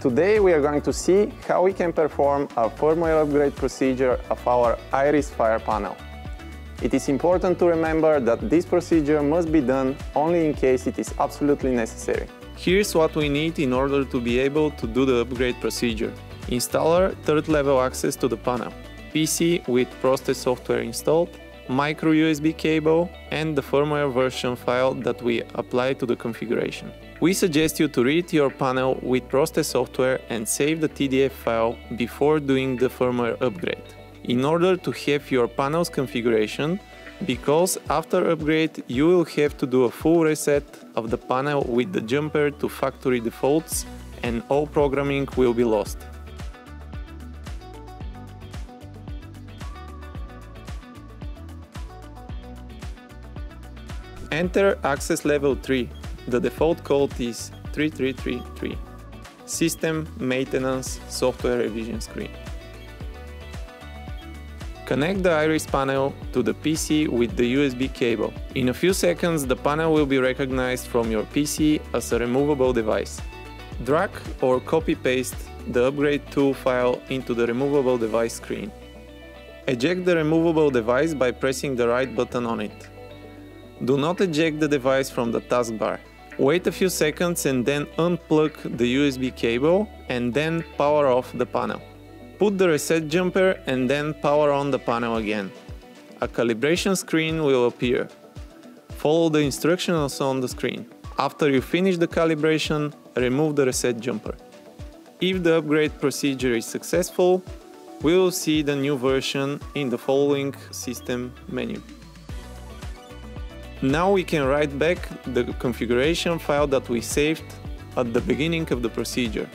Today we are going to see how we can perform a firmware upgrade procedure of our Iris Fire panel. It is important to remember that this procedure must be done only in case it is absolutely necessary. Here's what we need in order to be able to do the upgrade procedure. Installer third level access to the panel, PC with Proste software installed, micro USB cable and the firmware version file that we apply to the configuration. We suggest you to read your panel with Proste software and save the TDF file before doing the firmware upgrade. In order to have your panel's configuration, because after upgrade you will have to do a full reset of the panel with the jumper to factory defaults and all programming will be lost. Enter access level 3. The default code is 3333. System Maintenance Software Revision Screen. Connect the Iris panel to the PC with the USB cable. In a few seconds the panel will be recognized from your PC as a removable device. Drag or copy-paste the upgrade tool file into the removable device screen. Eject the removable device by pressing the right button on it. Do not eject the device from the taskbar. Wait a few seconds and then unplug the USB cable and then power off the panel. Put the reset jumper and then power on the panel again. A calibration screen will appear. Follow the instructions on the screen. After you finish the calibration, remove the reset jumper. If the upgrade procedure is successful, we will see the new version in the following system menu. Now we can write back the configuration file that we saved at the beginning of the procedure.